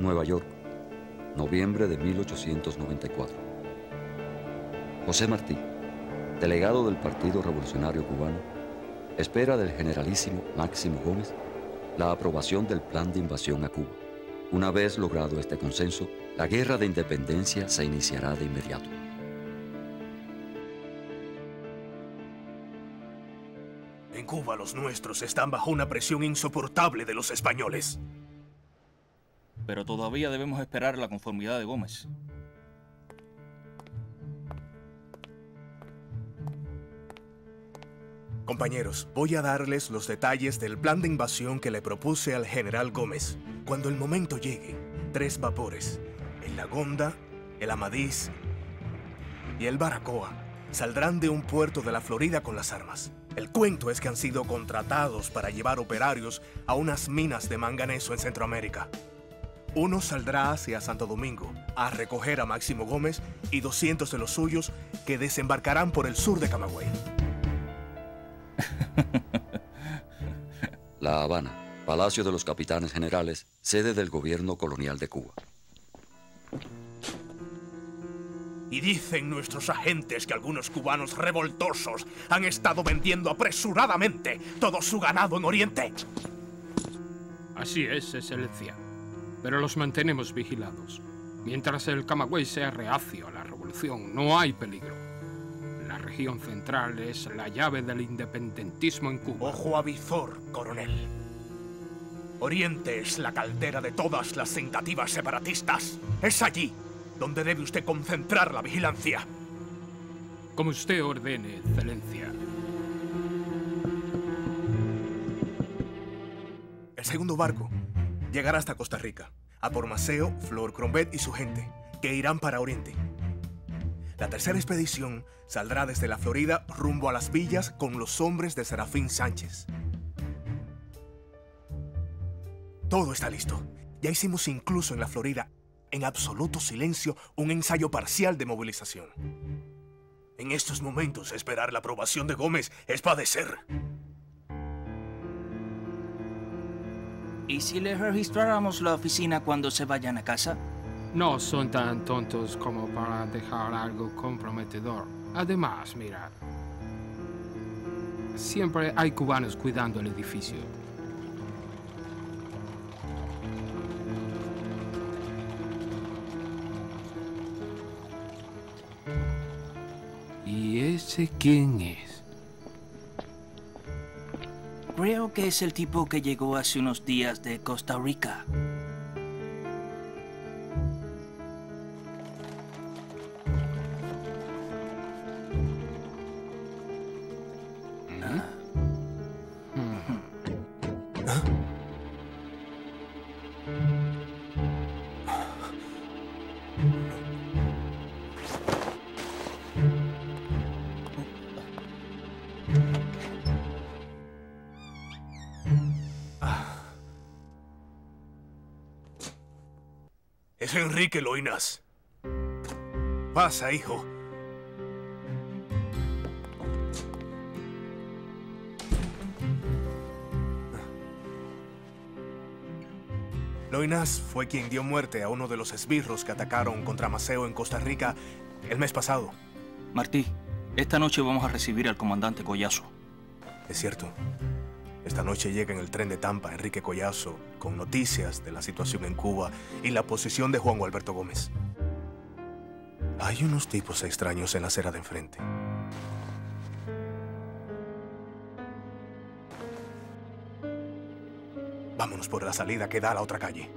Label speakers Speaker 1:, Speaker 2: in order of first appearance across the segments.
Speaker 1: Nueva York, noviembre de 1894. José Martí, delegado del Partido Revolucionario Cubano, espera del generalísimo Máximo Gómez la aprobación del plan de invasión a Cuba. Una vez logrado este consenso, la guerra de independencia se iniciará de inmediato.
Speaker 2: En Cuba los nuestros están bajo una presión insoportable de los españoles.
Speaker 3: Pero todavía debemos esperar la conformidad de Gómez.
Speaker 2: Compañeros, voy a darles los detalles del plan de invasión que le propuse al general Gómez. Cuando el momento llegue, tres vapores, el Lagonda, el Amadís y el Baracoa, saldrán de un puerto de la Florida con las armas. El cuento es que han sido contratados para llevar operarios a unas minas de manganeso en Centroamérica. Uno saldrá hacia Santo Domingo a recoger a Máximo Gómez y 200 de los suyos que desembarcarán por el sur de Camagüey.
Speaker 1: La Habana, Palacio de los Capitanes Generales, sede del gobierno colonial de Cuba.
Speaker 2: Y dicen nuestros agentes que algunos cubanos revoltosos han estado vendiendo apresuradamente todo su ganado en Oriente.
Speaker 4: Así es, Excelencia. Pero los mantenemos vigilados. Mientras el Camagüey sea reacio a la revolución, no hay peligro. La región central es la llave del independentismo en Cuba.
Speaker 2: Ojo a visor, coronel. Oriente es la caldera de todas las tentativas separatistas. Es allí donde debe usted concentrar la vigilancia.
Speaker 4: Como usted ordene, Excelencia.
Speaker 2: El segundo barco llegará hasta Costa Rica, a por Maceo, Flor Crombet y su gente, que irán para Oriente. La tercera expedición saldrá desde la Florida rumbo a las villas con los hombres de Serafín Sánchez. Todo está listo. Ya hicimos incluso en la Florida, en absoluto silencio, un ensayo parcial de movilización. En estos momentos, esperar la aprobación de Gómez es padecer.
Speaker 5: ¿Y si le registráramos la oficina cuando se vayan a casa?
Speaker 4: No son tan tontos como para dejar algo comprometedor. Además, mira, siempre hay cubanos cuidando el edificio. ¿Y ese quién es?
Speaker 5: Creo que es el tipo que llegó hace unos días de Costa Rica.
Speaker 2: Es Enrique Loinas. Pasa, hijo. Loinas fue quien dio muerte a uno de los esbirros que atacaron contra Maceo en Costa Rica el mes pasado.
Speaker 5: Martí, esta noche vamos a recibir al comandante Collazo.
Speaker 2: Es cierto. Esta noche llega en el tren de Tampa Enrique Collazo con noticias de la situación en Cuba y la posición de Juan Alberto Gómez. Hay unos tipos extraños en la acera de enfrente. Vámonos por la salida que da a la otra calle.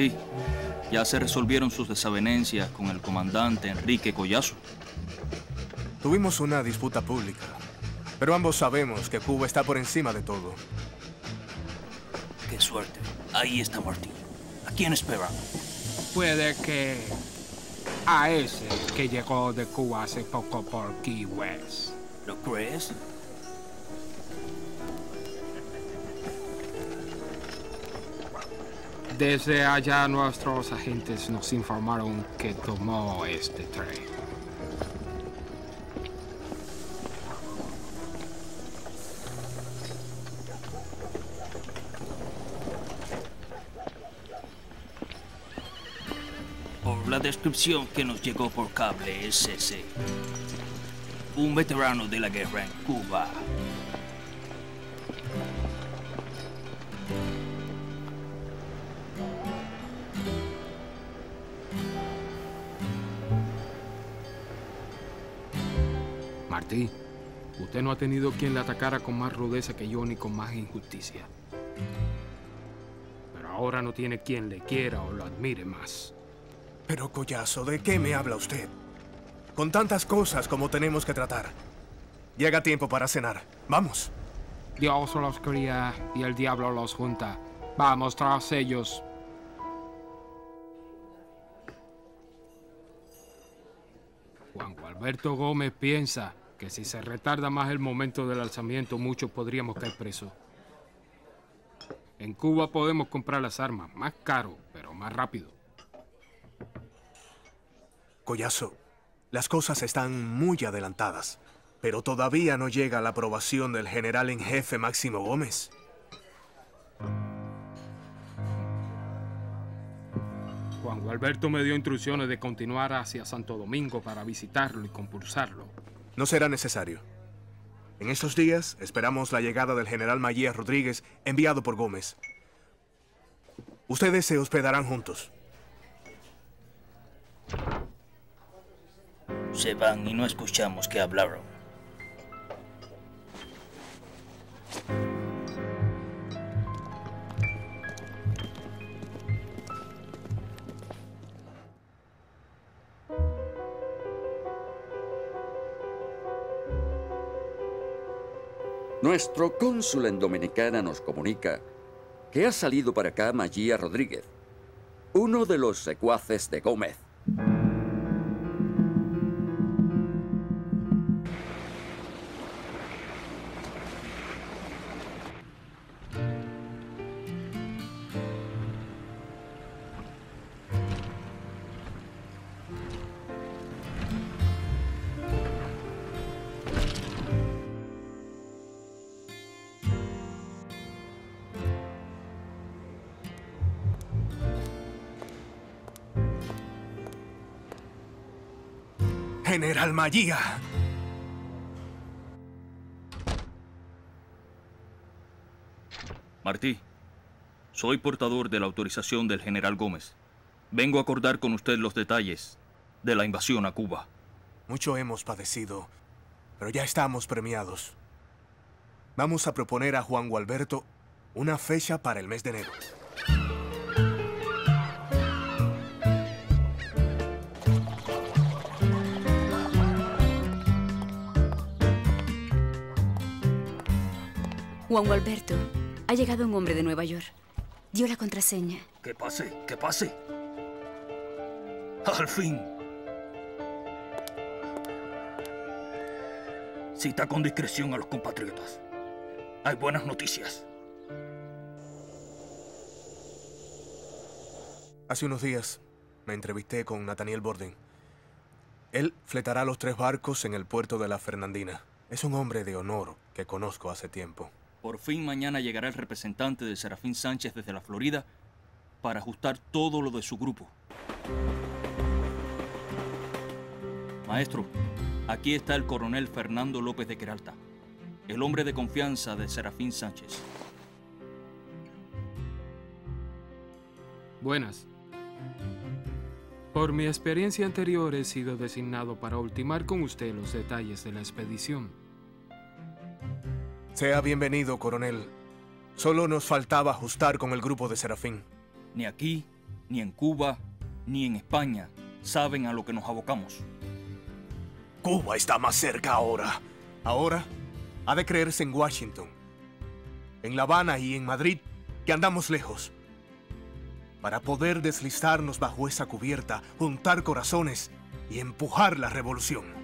Speaker 5: Martí, ya se resolvieron sus desavenencias con el comandante Enrique Collazo.
Speaker 2: Tuvimos una disputa pública, pero ambos sabemos que Cuba está por encima de todo.
Speaker 5: Qué suerte. Ahí está Martí. ¿A quién espera?
Speaker 4: Puede que a ese que llegó de Cuba hace poco por Key West.
Speaker 5: ¿Lo crees?
Speaker 4: Desde allá nuestros agentes nos informaron que tomó este tren.
Speaker 5: Por la descripción que nos llegó por cable es ese. Un veterano de la guerra en Cuba.
Speaker 4: Usted no ha tenido quien le atacara con más rudeza que yo ni con más injusticia. Pero ahora no tiene quien le quiera o lo admire más.
Speaker 2: Pero, Collazo, ¿de qué me habla usted? Con tantas cosas como tenemos que tratar. Llega tiempo para cenar. Vamos.
Speaker 4: Dios los cría y el diablo los junta. Vamos tras ellos. Juan Alberto Gómez piensa que si se retarda más el momento del alzamiento, muchos podríamos caer presos. En Cuba podemos comprar las armas más caro, pero más rápido.
Speaker 2: Collazo, las cosas están muy adelantadas, pero todavía no llega la aprobación del general en jefe Máximo Gómez.
Speaker 4: Juan Alberto me dio instrucciones de continuar hacia Santo Domingo para visitarlo y compulsarlo.
Speaker 2: No será necesario. En estos días esperamos la llegada del general Mayías Rodríguez, enviado por Gómez. Ustedes se hospedarán juntos.
Speaker 5: Se van y no escuchamos que hablaron.
Speaker 1: Nuestro cónsul en Dominicana nos comunica que ha salido para acá Magía Rodríguez, uno de los secuaces de Gómez.
Speaker 2: General Mayía.
Speaker 5: Martí, soy portador de la autorización del general Gómez. Vengo a acordar con usted los detalles de la invasión a Cuba.
Speaker 2: Mucho hemos padecido, pero ya estamos premiados. Vamos a proponer a Juan Gualberto una fecha para el mes de enero.
Speaker 6: Juan Gualberto, ha llegado un hombre de Nueva York. Dio la contraseña.
Speaker 5: Que pase, que pase. Al fin. Cita con discreción a los compatriotas. Hay buenas noticias.
Speaker 2: Hace unos días me entrevisté con Nathaniel Borden. Él fletará los tres barcos en el puerto de la Fernandina. Es un hombre de honor que conozco hace tiempo.
Speaker 3: Por fin mañana llegará el representante de Serafín Sánchez desde la Florida para ajustar todo lo de su grupo. Maestro, aquí está el coronel Fernando López de Queralta, el hombre de confianza de Serafín Sánchez.
Speaker 4: Buenas. Por mi experiencia anterior he sido designado para ultimar con usted los detalles de la expedición.
Speaker 2: Sea bienvenido, coronel. Solo nos faltaba ajustar con el grupo de Serafín.
Speaker 3: Ni aquí, ni en Cuba, ni en España saben a lo que nos abocamos.
Speaker 2: Cuba está más cerca ahora. Ahora ha de creerse en Washington, en La Habana y en Madrid que andamos lejos. Para poder deslizarnos bajo esa cubierta, juntar corazones y empujar la revolución.